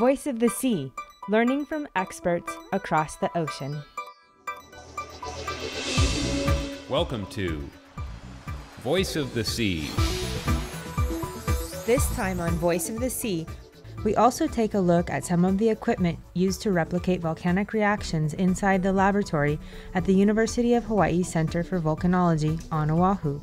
Voice of the Sea, learning from experts across the ocean. Welcome to Voice of the Sea. This time on Voice of the Sea, we also take a look at some of the equipment used to replicate volcanic reactions inside the laboratory at the University of Hawaii Center for Volcanology on Oahu.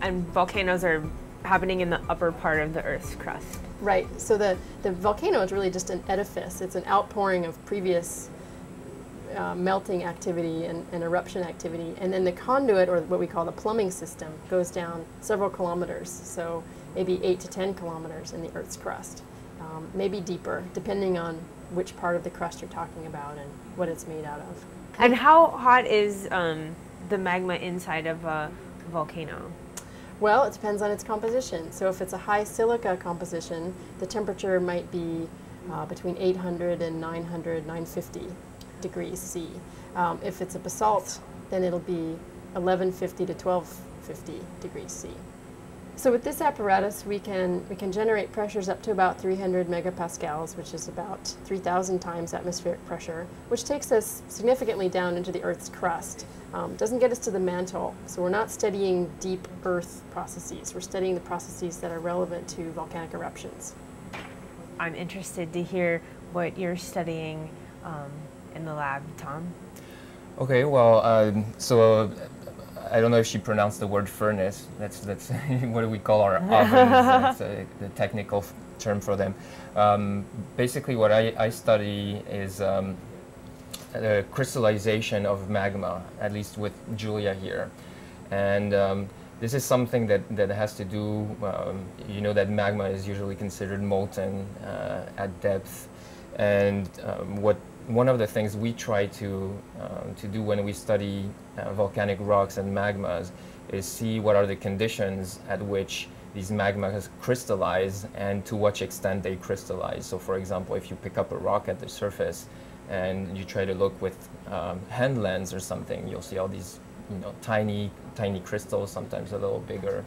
And volcanoes are happening in the upper part of the Earth's crust. Right. So the, the volcano is really just an edifice. It's an outpouring of previous uh, melting activity and, and, eruption activity. And then the conduit, or what we call the plumbing system, goes down several kilometers. So maybe 8 to 10 kilometers in the Earth's crust. Um, maybe deeper, depending on which part of the crust you're talking about and what it's made out of. And how hot is um, the magma inside of a volcano? Well, it depends on its composition. So if it's a high silica composition, the temperature might be uh, between 800 and 900, 950 degrees C. Um, if it's a basalt, then it'll be 1150 to 1250 degrees C. So with this apparatus, we can, we can generate pressures up to about 300 megapascals, which is about 3,000 times atmospheric pressure, which takes us significantly down into the Earth's crust. Um, doesn't get us to the mantle, so we're not studying deep Earth processes. We're studying the processes that are relevant to volcanic eruptions. I'm interested to hear what you're studying um, in the lab, Tom. Okay, well, um, so I don't know if she pronounced the word furnace. That's that's what do we call our ovens. that's a, the technical term for them. Um, basically, what I, I study is um, the crystallization of magma, at least with Julia here, and um, this is something that, that has to do. Um, you know that magma is usually considered molten uh, at depth, and um, what one of the things we try to, um, to do when we study uh, volcanic rocks and magmas is see what are the conditions at which these magmas crystallize and to what extent they crystallize. So for example, if you pick up a rock at the surface and you try to look with um, hand lens or something, you'll see all these you know, tiny, tiny crystals, sometimes a little bigger.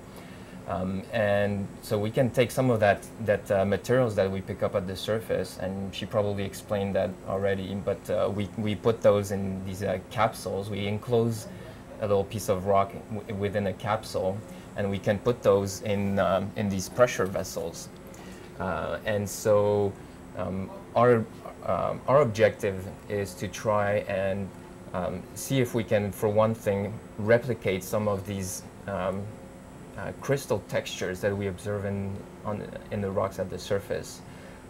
Um, and so we can take some of that, that uh, materials that we pick up at the surface, and she probably explained that already, but uh, we, we put those in these uh, capsules. We enclose a little piece of rock within a capsule, and we can put those in, um, in these pressure vessels. Uh, and so um, our, um, our objective is to try and um, see if we can, for one thing, replicate some of these um, uh, crystal textures that we observe in, on, in the rocks at the surface.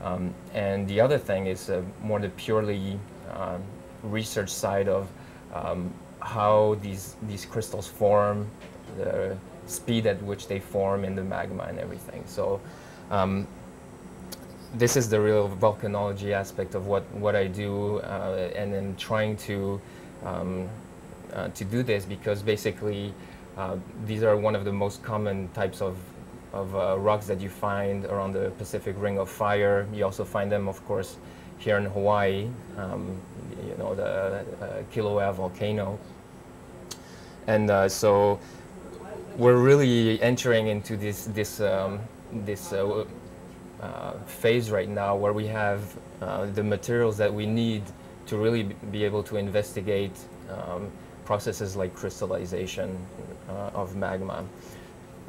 Um, and the other thing is uh, more the purely uh, research side of um, how these, these crystals form, the speed at which they form in the magma and everything. So um, this is the real volcanology aspect of what, what I do uh, and then trying to, um, uh, to do this because basically uh, these are one of the most common types of, of uh, rocks that you find around the Pacific Ring of Fire. You also find them, of course, here in Hawaii, um, you know, the uh, Kilauea volcano. And uh, so we're really entering into this, this, um, this uh, uh, phase right now where we have the materials that we need to really be able to investigate um, processes like crystallization of magma.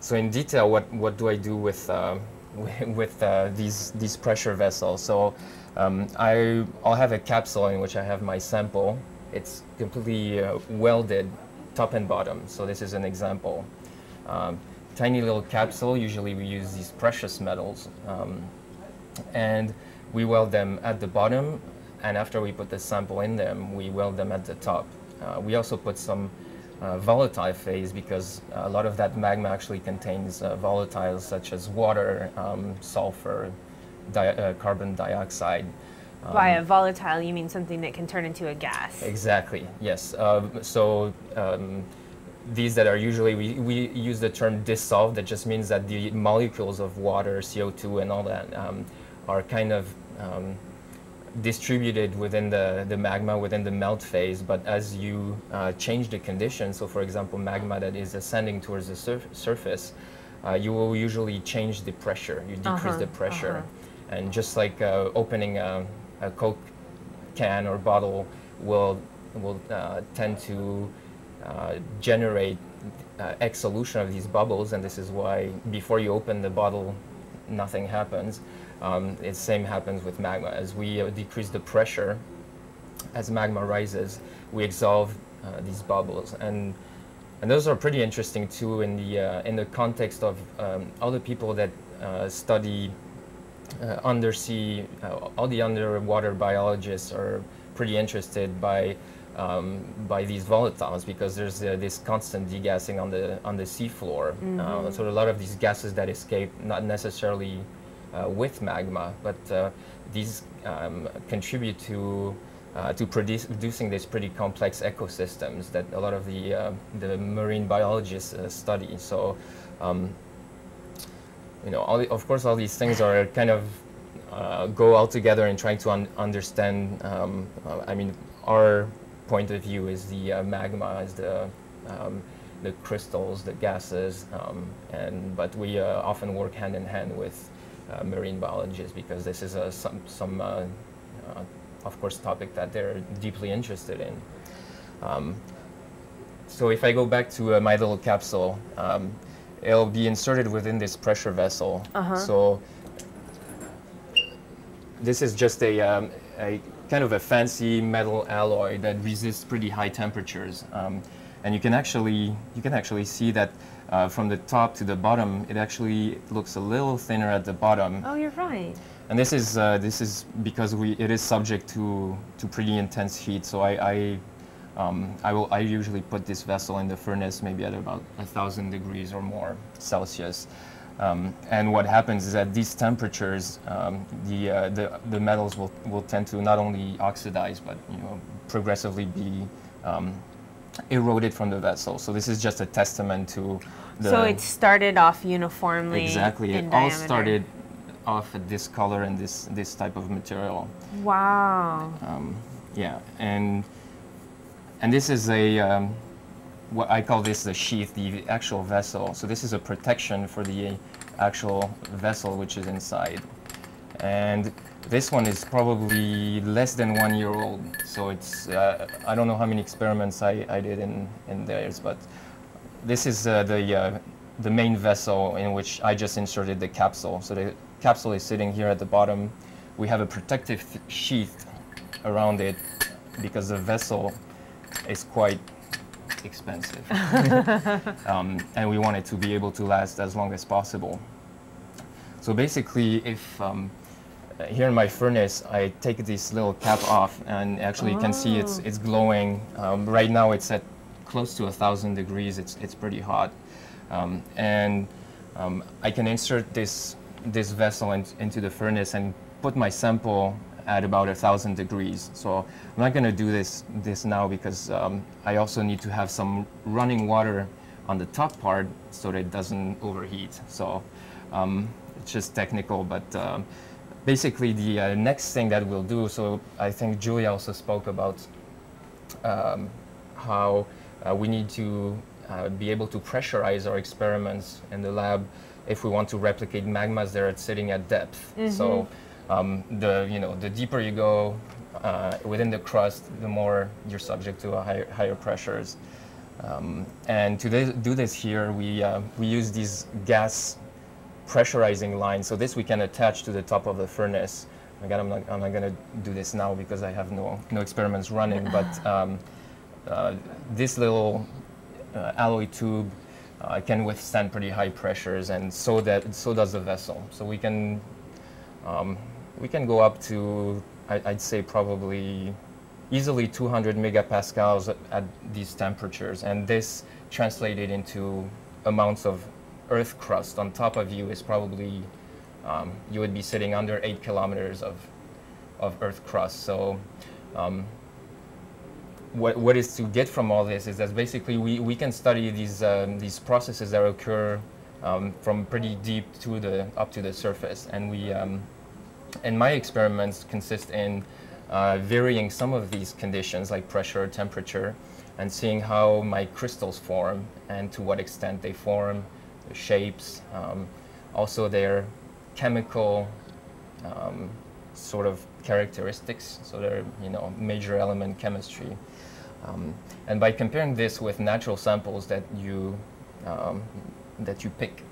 So in detail, what, what do I do with, uh, with uh, these, these pressure vessels? So um, I, I'll have a capsule in which I have my sample. It's completely uh, welded top and bottom. So this is an example. Um, tiny little capsule, usually we use these precious metals. Um, and we weld them at the bottom, and after we put the sample in them, we weld them at the top. Uh, we also put some uh, volatile phase because a lot of that magma actually contains uh, volatiles such as water, um, sulfur, di uh, carbon dioxide. Um, By a volatile, you mean something that can turn into a gas? Exactly, yes. Um, so um, these that are usually, we, we use the term dissolved, that just means that the molecules of water, CO2 and all that um, are kind of um, distributed within the, the magma within the melt phase, but as you uh, change the conditions, so for example, magma that is ascending towards the surf surface, uh, you will usually change the pressure, you decrease uh -huh, the pressure. -huh. And just like uh, opening a, a Coke can or bottle will will uh, tend to uh, generate uh, exsolution of these bubbles, and this is why before you open the bottle, nothing happens. Um, the same happens with magma. As we uh, decrease the pressure, as magma rises, we exsolve uh, these bubbles, and and those are pretty interesting too in the uh, in the context of um, other people that uh, study uh, undersea. Uh, all the underwater biologists are pretty interested by um, by these volatiles because there's uh, this constant degassing on the on the seafloor. Uh, so a lot of these gases that escape, not necessarily with magma, but uh, these um, contribute to uh, to produce, producing these pretty complex ecosystems that a lot of the uh, the marine biologists uh, study. So, um, you know, the, of course, all these things are kind of uh, go all together in trying to un- understand. Um, uh, I mean, our point of view is the uh, magma, is the um, the crystals, the gases, um, and but we uh, often work hand in hand with uh, marine biologists because this is a some some uh, uh, of course topic that they're deeply interested in. Um, so if I go back to uh, my little capsule, um, it'll be inserted within this pressure vessel. So this is just a, um, a kind of a fancy metal alloy that resists pretty high temperatures. And you can actually you can actually see that uh, from the top to the bottom, it actually looks a little thinner at the bottom. Oh, you're right. And this is uh, this is because we it is subject to to pretty intense heat. So I I, um, I will I usually put this vessel in the furnace maybe at about a thousand degrees or more Celsius. Um, and what happens is at these temperatures, um, the, uh, the the metals will, will tend to not only oxidize but you know progressively be um, eroded from the vessel. So this is just a testament to the so it started off uniformly. Exactly. It all started off at this color and this this type of material. Wow. Um, yeah, and and this is a um, what I call this the sheath, the actual vessel. So this is a protection for the actual vessel which is inside, and this one is probably less than one year old. So it's uh, I don't know how many experiments I, I did in in theirs, but this is uh, the uh, the main vessel in which I just inserted the capsule. So the capsule is sitting here at the bottom. We have a protective sheath around it because the vessel is quite expensive, um, and we want it to be able to last as long as possible. So basically, if um, here in my furnace, I take this little cap off, and actually you can see it's it's glowing. Um, right now, it's at close to a thousand degrees. It's it's pretty hot, um, and um, I can insert this this vessel in, into the furnace and put my sample at about a thousand degrees. So I'm not going to do this this now because um, I also need to have some running water on the top part so that it doesn't overheat. So um, it's just technical, but um, basically the uh, next thing that we'll do. So I think Julia also spoke about um, how uh, we need to uh, be able to pressurize our experiments in the lab if we want to replicate magmas that are sitting at depth. So um, the you know the deeper you go uh, within the crust, the more you're subject to a higher, higher pressures. Um, and to do this here, we uh, we use these gas pressurizing line. So this we can attach to the top of the furnace. Again, I'm not, I'm not going to do this now because I have no, no experiments running, but um, uh, this little uh, alloy tube uh, can withstand pretty high pressures, and so that so does the vessel. So we can um, we can go up to I, I'd say probably easily 200 megapascals at, at these temperatures, and this translated into amounts of Earth crust on top of you is probably um, you would be sitting under eight kilometers of of Earth crust. So. Um, what, what is to get from all this is that basically we, we can study these um, these processes that occur um, from pretty deep to the up to the surface, and we um, and my experiments consist in uh, varying some of these conditions like pressure, temperature, and seeing how my crystals form and to what extent they form, shapes, um, also their chemical um, sort of characteristics. So they're you know major element chemistry. Um, and by comparing this with natural samples that you um, that you pick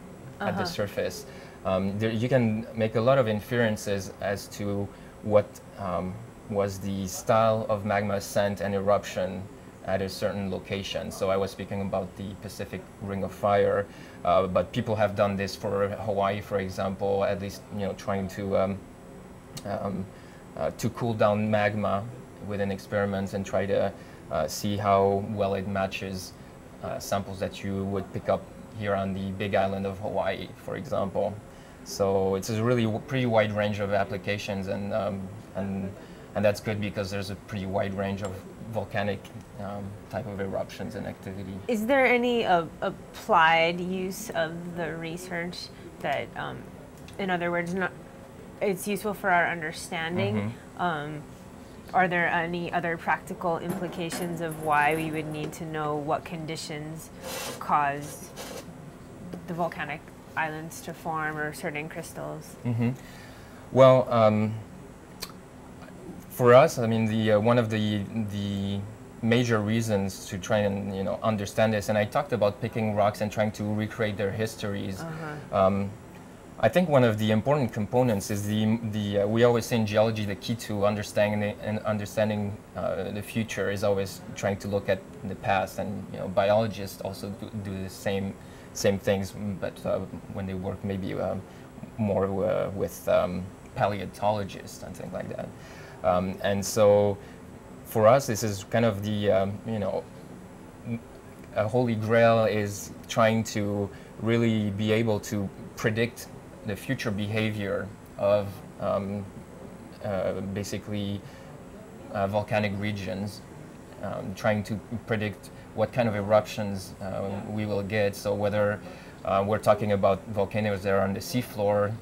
at the Uh-huh. surface, um, there, you can make a lot of inferences as to what um, was the style of magma ascent and eruption at a certain location. So I was speaking about the Pacific Ring of Fire, uh, but people have done this for Hawaii, for example, at least you know trying to um, um, uh, to cool down magma within experiments and try to uh, see how well it matches uh, samples that you would pick up here on the Big Island of Hawaii, for example. So it's a really pretty wide range of applications, and um, and and that's good because there's a pretty wide range of volcanic um, type of eruptions and activity. Is there any uh, applied use of the research that, um, in other words, not, it's useful for our understanding? Um, are there any other practical implications of why we would need to know what conditions caused the volcanic islands to form or certain crystals? hmm Well, um, for us, I mean, the uh, one of the the major reasons to try and you know understand this, and I talked about picking rocks and trying to recreate their histories. Um, I think one of the important components is the the uh, we always say in geology the key to understanding and understanding uh, the future is always trying to look at the past, and you know biologists also do, do the same same things, but uh, when they work maybe um, more uh, with um, paleontologists and things like that. Um, and so for us, this is kind of the um, you know a holy grail is trying to really be able to predict the future behavior of um, uh, basically uh, volcanic regions, um, trying to predict what kind of eruptions uh, we will get. So whether uh, we're talking about volcanoes that are on the seafloor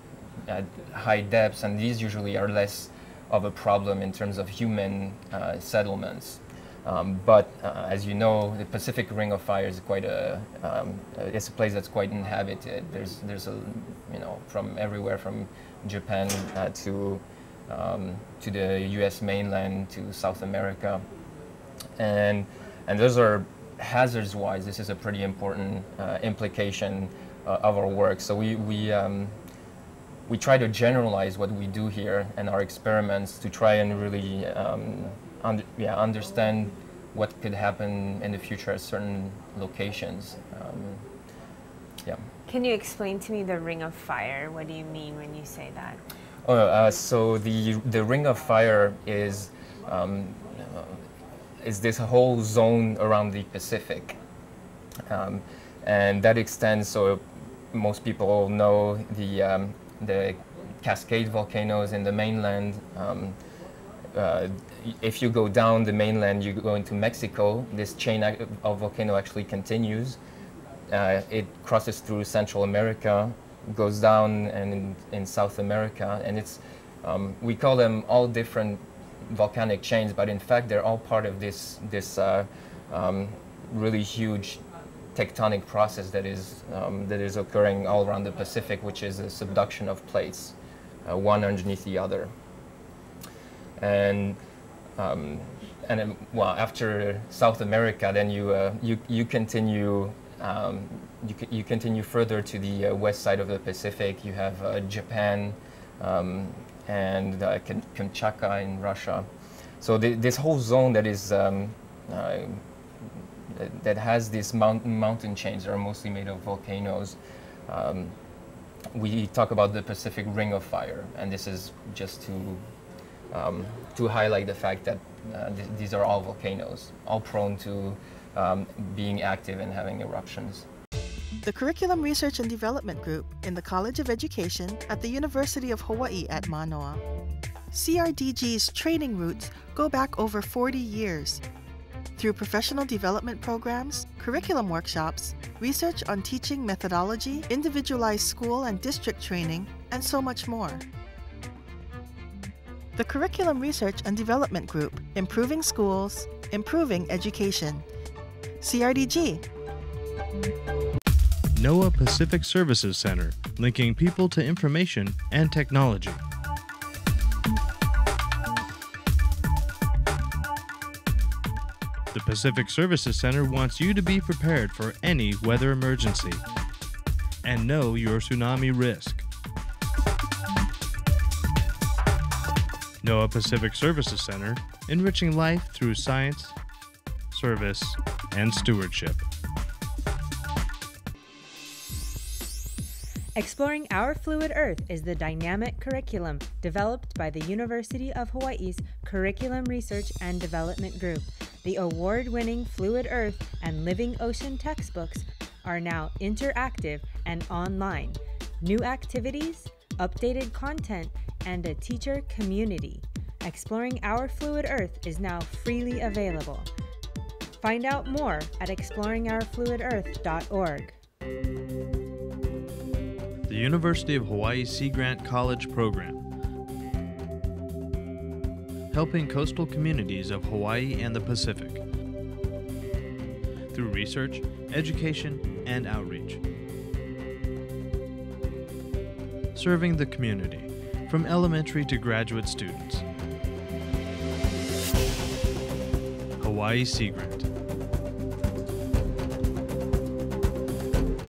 at high depths, and these usually are less of a problem in terms of human uh, settlements. Um, but uh, as you know, the Pacific Ring of Fire is quite a um, it's a place that's quite inhabited. There's there's a you know from everywhere from Japan uh, to um, to the U.S. mainland to South America, and and those are hazards wise. This is a pretty important uh, implication uh, of our work. So we we um, we try to generalize what we do here and our experiments to try and really um, un- yeah, understand what could happen in the future at certain locations. Um, yeah. Can you explain to me the ring of fire? What do you mean when you say that? Oh, uh, so the the Ring of Fire is um, uh, is this whole zone around the Pacific, um, and that extends. So most people know the um, the Cascade volcanoes in the mainland. Um, uh, if you go down the mainland, you go into Mexico. This chain of volcano actually continues. Uh, it crosses through Central America, goes down and in, in South America, and it's um, we call them all different volcanic chains, but in fact they're all part of this this uh, um, really huge tectonic process that is um, that is occurring all around the Pacific, which is the subduction of plates, uh, one underneath the other, and um, and then, well after South America, then you uh, you you continue. Um, you, you continue further to the uh, west side of the Pacific. You have uh, Japan um, and uh, Kamchatka in Russia. So the, this whole zone that is um, uh, that- has these mountain mountain chains that are mostly made of volcanoes. Um, we talk about the Pacific Ring of Fire, and this is just to um, to highlight the fact that uh, th- these are all volcanoes, all prone to um, being active and having eruptions. The Curriculum Research and Development Group in the College of Education at the University of Hawaii at Manoa. CRDG's training roots go back over 40 years. Through professional development programs, curriculum workshops, research on teaching methodology, individualized school and district training, and so much more. The Curriculum Research and Development Group, improving schools, improving education. CRDG, NOAA Pacific Services Center, linking people to information and technology. The Pacific Services Center wants you to be prepared for any weather emergency and know your tsunami risk. NOAA Pacific Services Center, enriching life through science, service, and stewardship. Exploring Our Fluid Earth is the dynamic curriculum developed by the University of Hawaii's Curriculum Research and Development Group. The award winning Fluid Earth and Living Ocean textbooks are now interactive and online. New activities, updated content, and a teacher community. Exploring Our Fluid Earth is now freely available. Find out more at exploringourfluidearth.org. The University of Hawaii Sea Grant College Program. Helping coastal communities of Hawaii and the Pacific through research, education, and outreach. Serving the community from elementary to graduate students. Hawaii Sea Grant.